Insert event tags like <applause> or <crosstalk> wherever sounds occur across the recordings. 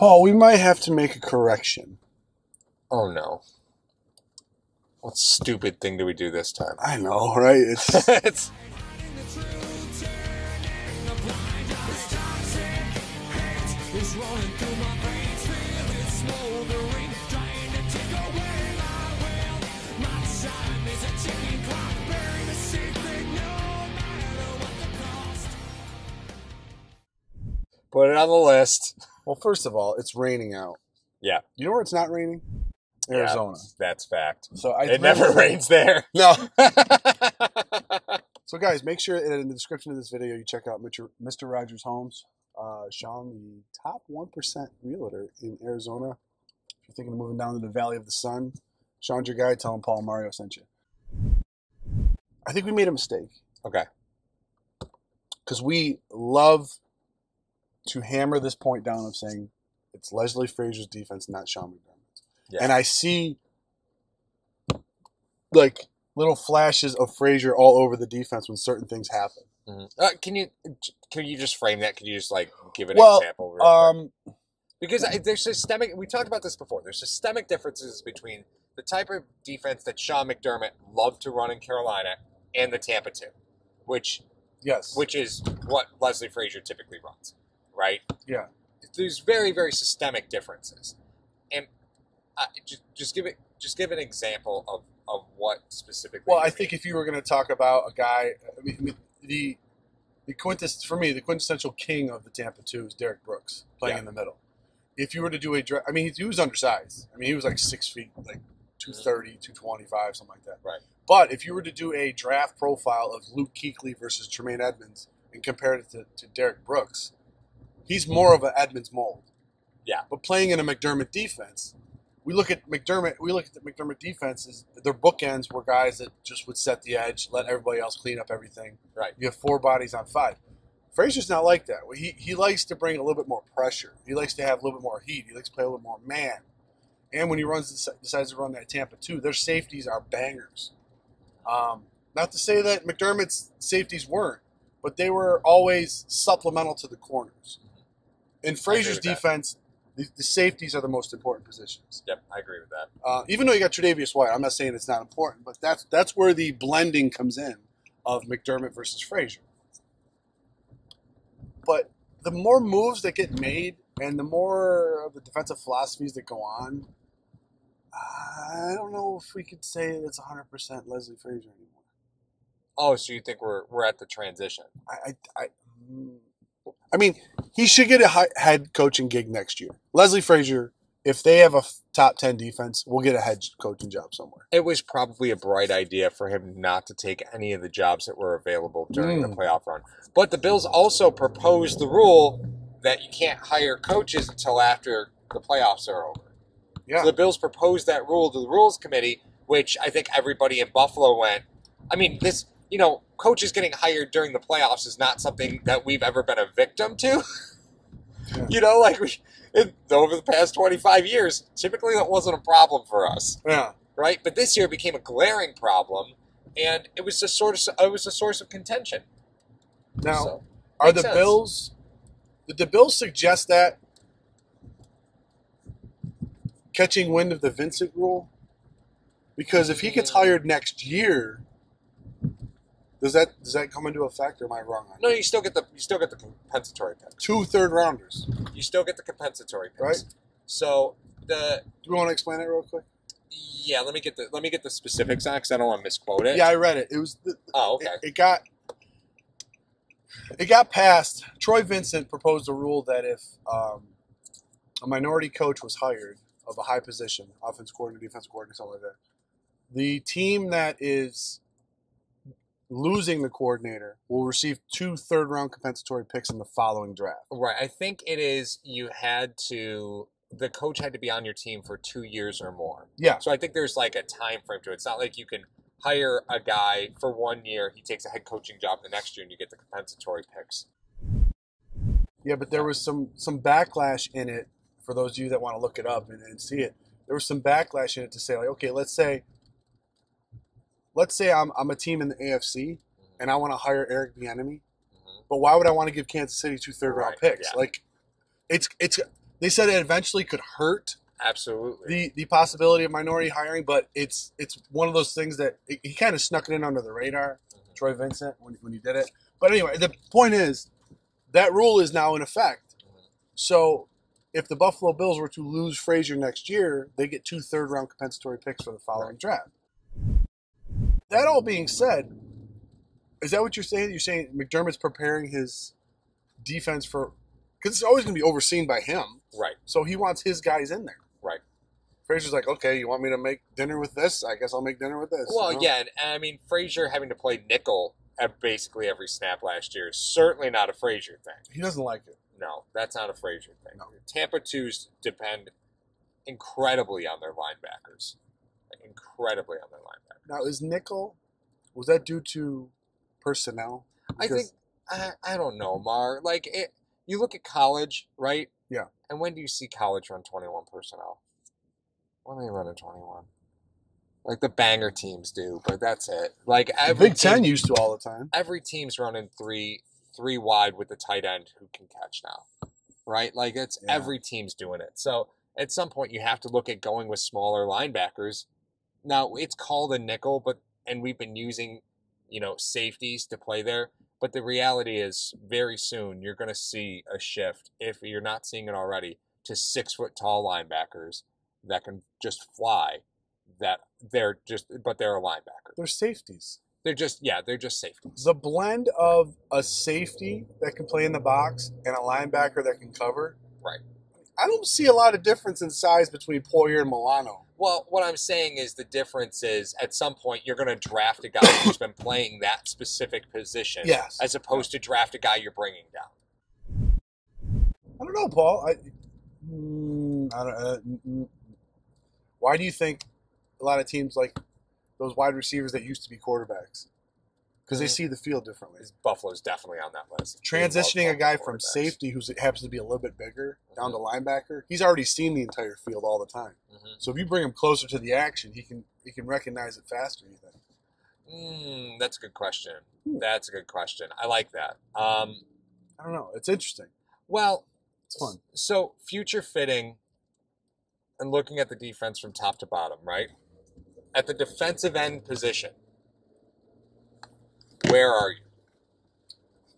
Paul, we might have to make a correction. Oh no. What stupid thing do we do this time? I know, right? It's <laughs> it's put it on the list. Well. First of all, it's raining out. Yeah. You know where it's not raining? Arizona. Yeah, that's fact. So I It never <laughs> rains there. No. <laughs> So guys, make sure that in the description of this video you check out Mr. Mr. Rogers Homes. Uh, Sean, the top one percent realtor in Arizona. If you're thinking of moving down to the Valley of the Sun, Sean's your guy. Tell him Paul Mario sent you. I think we made a mistake okay. because we love to hammer this point down of saying it's Leslie Frazier's defense, not Sean McDermott's. Yeah. And I see like little flashes of Frazier all over the defense when certain things happen. Mhm. Uh, can you can you just frame that? Can you just like give an Well, example? real quick? Um, because I, there's systemic. We talked about this before. There's systemic differences between the type of defense that Sean McDermott loved to run in Carolina and the Tampa two, which yes. which is what Leslie Frazier typically runs, right? Yeah. There's very very systemic differences, and uh, just just give it just give an example of of what specifically. Well, I think if you were going to talk about a guy, I mean, I mean, the the quintess for me, the quintessential king of the Tampa Two is Derrick Brooks playing Yeah. in the middle. If you were to do a draft, I mean, he, he was undersized. I mean, he was like six feet, like 230, 225, something like that. Right. But if you were to do a draft profile of Luke Kuechly versus Tremaine Edmunds and compare it to, to Derrick Brooks, he's more of an Edmunds mold. Yeah. But playing in a McDermott defense, we look at McDermott. We look at the McDermott defenses. Their bookends were guys that just would set the edge, let everybody else clean up everything. Right. You have four bodies on five. Frazier's not like that. He he likes to bring a little bit more pressure. He likes to have a little bit more heat. He likes to play a little more man. And when he runs decides to run that Tampa two, their safeties are bangers. Um, not to say that McDermott's safeties weren't, but they were always supplemental to the corners. In Frazier's defense, the, the safeties are the most important positions. Yep, I agree with that. Uh, even though you got Tre'Davious White, I'm not saying it's not important, but that's that's where the blending comes in of McDermott versus Frazier. But the more moves that get made and the more of the defensive philosophies that go on, I don't know if we could say it's 100% Leslie Frazier anymore. Oh, so you think we're we're at the transition? I, I, I, mm, I mean, he should get a head coaching gig next year. Leslie Frazier, if they have a top 10 defense, we'll get a head coaching job somewhere. It was probably a bright idea for him not to take any of the jobs that were available during the Mm. playoff run. But the Bills also proposed the rule that you can't hire coaches until after the playoffs are over. Yeah. So the Bills proposed that rule to the rules committee, which I think everybody in Buffalo went. I mean, this, you know, coaches getting hired during the playoffs is not something that we've ever been a victim to. <laughs> Yeah. You know, like we, it, over the past 25 years, typically that wasn't a problem for us Yeah. right? But this year it became a glaring problem, and it was a sort of it was a source of contention. Now, So, Are the sense. Bills? Did the Bills suggest that catching wind of the Vincent rule? Because if he gets mm. hired next year, does that does that come into effect, or am I wrong on no, that? you still get the you still get the compensatory picks. Two third rounders. You still get the compensatory picks. Right. So the Do we want to explain that real quick? yeah, let me get the let me get the specifics on because I don't want to misquote it. Yeah, I read it. It was the, Oh, okay. it, it got it got passed. Troy Vincent proposed a rule that if um, a minority coach was hired of a high position, offense coordinator, defense coordinator, something like that, the team that is losing the coordinator will receive two third round compensatory picks in the following draft. Right. I think it is you had to the coach had to be on your team for two years or more. Yeah. So I think there's like a time frame to it. It's not like you can hire a guy for one year, he takes a head coaching job the next year, and you get the compensatory picks. Yeah, but there was some some backlash in it for those of you that want to look it up and, and see it. There was some backlash in it to say like, okay, let's say, let's say I'm I'm a team in the AFC and I want to hire Eric Bieniemy, Mhm. but why would I want to give Kansas City two third round Right, picks? yeah. Like, it's it's they said it eventually could hurt Absolutely. the the possibility of minority hiring, but it's it's one of those things that he, he kind of snuck it in under the radar. Mhm. Troy Vincent when, when he did it. But anyway, the point is that rule is now in effect. Mhm. So if the Buffalo Bills were to lose Frazier next year, they get two third round compensatory picks for the following draft. That all being said, is that what you're saying? You're saying McDermott's preparing his defense for because it's always going to be overseen by him. Right. So he wants his guys in there. Right. Frazier's like, okay, you want me to make dinner with this? I guess I'll make dinner with this. Well, you know? yeah, and, and I mean Frazier having to play nickel at basically every snap last year is certainly not a Frazier thing. He doesn't like it. No, that's not a Frazier thing. No. Tampa twos depend incredibly on their linebackers, like, incredibly on their linebackers. Now, is nickel? Was that due to personnel? I think I, I don't know, Mar. Like it, you look at college, right? Yeah. And when do you see college run twenty one personnel? When are they running twenty one? Like the banger teams do, but that's it. Like every Big Ten team- used to all the time. every team's running three three wide with the tight end who can catch now, right? Like it's Yeah. every team's doing it. So at some point you have to look at going with smaller linebackers. Now it's called a nickel, but and we've been using you know safeties to play there. But the reality is, very soon you're going to see a shift if you're not seeing it already to six foot tall linebackers that can just fly. That they're just, but they're a linebacker. They're safeties. They're just, yeah, they're just safeties. The blend of a safety that can play in the box and a linebacker that can cover. Right. I don't see a lot of difference in size between Poyer and Milano. Well, what I'm saying is the difference is at some point you're going to draft a guy who's been playing that specific position, Yes. as opposed to draft a guy you're bringing down. I don't know, Paul. I, mm, I don't, uh, mm, mm. why do you think a lot of teams like those wide receivers that used to be quarterbacks? Because they see the field differently. Because Buffalo's definitely on that list. Transitioning a guy from safety who happens to be a little bit bigger down to linebacker, he's already seen the entire field all the time. Mhm. So if you bring him closer to the action, he can he can recognize it faster. You think? Mm, that's a good question. Hmm. That's a good question. I like that. Um, I don't know. It's interesting. well, It's fun. So future fitting and looking at the defense from top to bottom, right? At the defensive end position, where are you?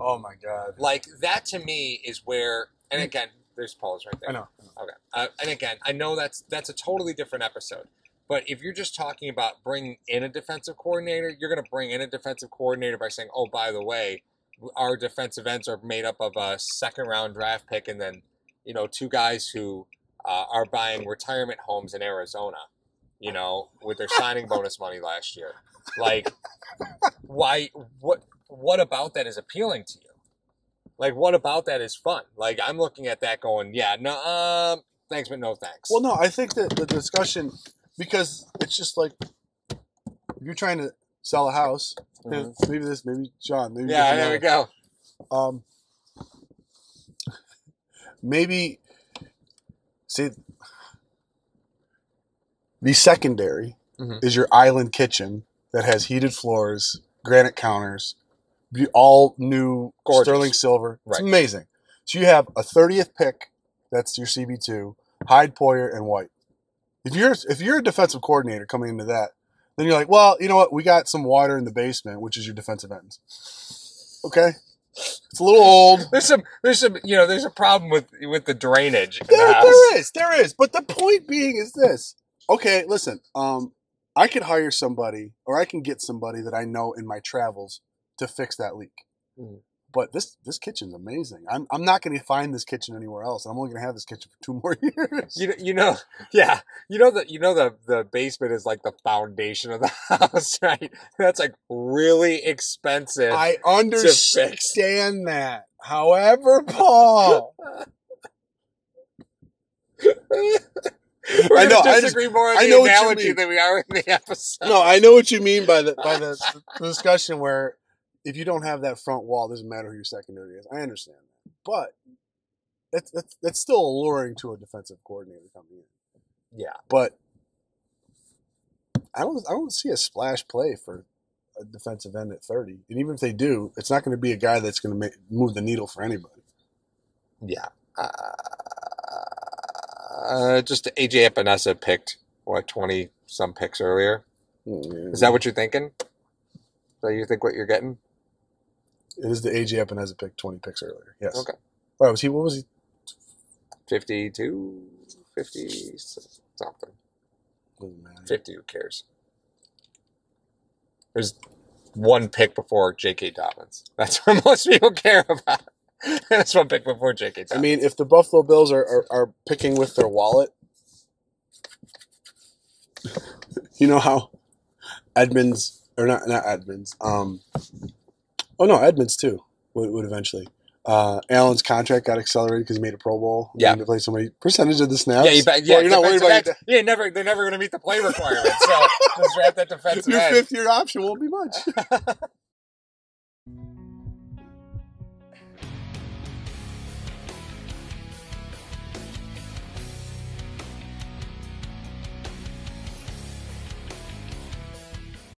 Oh my god. Like that to me is where, and again, there's Paul's right there. I know. Okay. Uh, and again, I know that's that's a totally different episode. But if you're just talking about bringing in a defensive coordinator, you're going to bring in a defensive coordinator by saying, "Oh, by the way, our defensive ends are made up of a second round draft pick and then, you know, two guys who uh, are buying retirement homes in Arizona, you know, with their signing bonus money last year." Like, why? What? What about that is appealing to you? Like, what about that is fun? Like, I'm looking at that going, yeah, no, um, thanks, but no thanks. Well, no, I think that the discussion because it's just like you're trying to sell a house. Mhm. Maybe this, maybe John. Maybe Yeah, there we go. Um, maybe see the secondary Mhm. is your island kitchen that has heated floors, granite counters, all new Gorgeous. sterling silver. It's amazing. So you have a thirtieth pick. That's your CB two. Hyde, Poyer, and White. If you're if you're a defensive coordinator coming into that, then you're like, well, you know what? We got some water in the basement, which is your defensive ends. Okay, it's a little old. There's some, there's some, you know, there's a problem with with the drainage. In the there is, there is. But the point being is this. Okay, listen. Um, I could hire somebody, or I can get somebody that I know in my travels to fix that leak. Mhm. But this this kitchen's amazing. I'm I'm not going to find this kitchen anywhere else. I'm only going to have this kitchen for two <laughs> more years. You, you know, <laughs> yeah, you know that you know the the basement is like the foundation of the <laughs> house, right? That's like really expensive. I understand that. However, Paul, We're I know, gonna I disagree more I the know what you analogy than we are in the episode. no, I know what you mean by the by the, the discussion where if you don't have that front wall, it doesn't matter who your secondary is. I understand that, but that's that's, that's still alluring to a defensive coordinator coming in. Yeah, But I don't I don't see a splash play for a defensive end at thirty, and even if they do, it's not going to be a guy that's going to make, move the needle for anybody. yeah. Uh, Uh, just AJ Epenesa picked what twenty some picks earlier. Mm, Is that what you're thinking? That you think what you're getting? It is the AJ Epenesa pick, 20 picks earlier. Yes. Okay. Why was he? What was he? 52, 50 something. Doesn't 50, who cares? There's one pick before J.K. Dobbins. That's <laughs> what most people care about. <laughs> That's one pick before J.K. I mean, if the Buffalo Bills are, are, are picking with their wallet, you know how Edmunds or not not Edmunds. Um, oh no, Edmunds too would, would eventually. Uh, Allen's contract got accelerated because he made a Pro Bowl. Yeah. to play so many percentage of the snaps. yeah, you bet, yeah, Well, you're not worried about end- yeah, never. They're never going to meet the play requirement. So <laughs> just draft that defensive your end. fifth year option won't be much. <laughs>